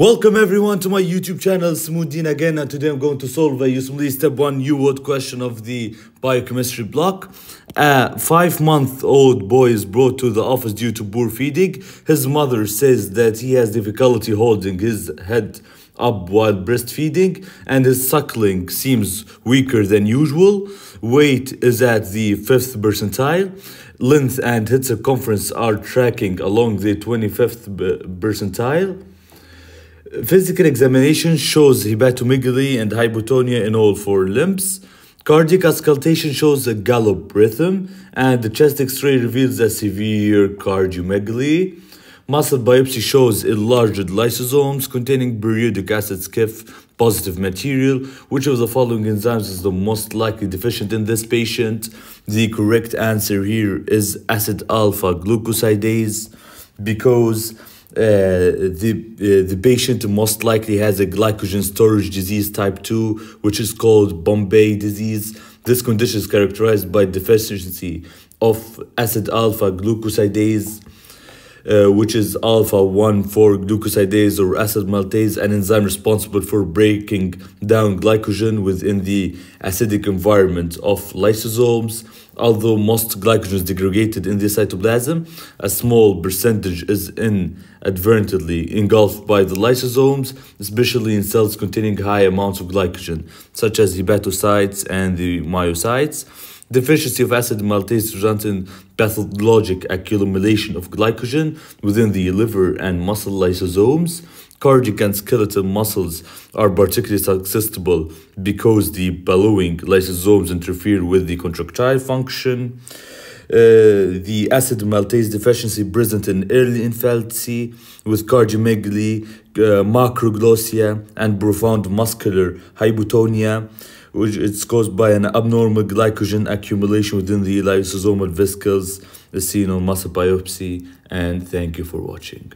Welcome everyone to my YouTube channel Smo El Den again and today I'm going to solve a USMLE step 1 UWorld question of the biochemistry block. A five month old boy is brought to the office due to poor feeding. His mother says that he has difficulty holding his head up while breastfeeding and his suckling seems weaker than usual. Weight is at the 5th percentile. Length and head circumference are tracking along the 25th percentile. Physical examination shows hepatomegaly and hypotonia in all four limbs. Cardiac auscultation shows a gallop rhythm, and the chest x-ray reveals a severe cardiomegaly. Muscle biopsy shows enlarged lysosomes containing periodic acid Schiff positive material. Which of the following enzymes is the most likely deficient in this patient? The correct answer here is acid alpha glucosidase because the uh, the patient most likely has a glycogen storage disease type 2 which is called Pompe disease. This condition is characterized by deficiency of acid alpha glucosidase uh, which is alpha 1 4 glucosidase or acid maltase, an enzyme responsible for breaking down glycogen within the acidic environment of lysosomes. Although most glycogen is degraded in the cytoplasm, a small percentage is inadvertently engulfed by the lysosomes, especially in cells containing high amounts of glycogen, such as hepatocytes and the myocytes. Deficiency of acid maltase results in pathologic accumulation of glycogen within the liver and muscle lysosomes. Cardiac and skeletal muscles are particularly susceptible because the ballooning lysosomes interfere with the contractile function. Uh, the acid maltase deficiency present in early infancy with cardiomegaly, uh, macroglossia, and profound muscular hypotonia which it's caused by an abnormal glycogen accumulation within the lysosomal vesicles, as seen on muscle biopsy. And thank you for watching.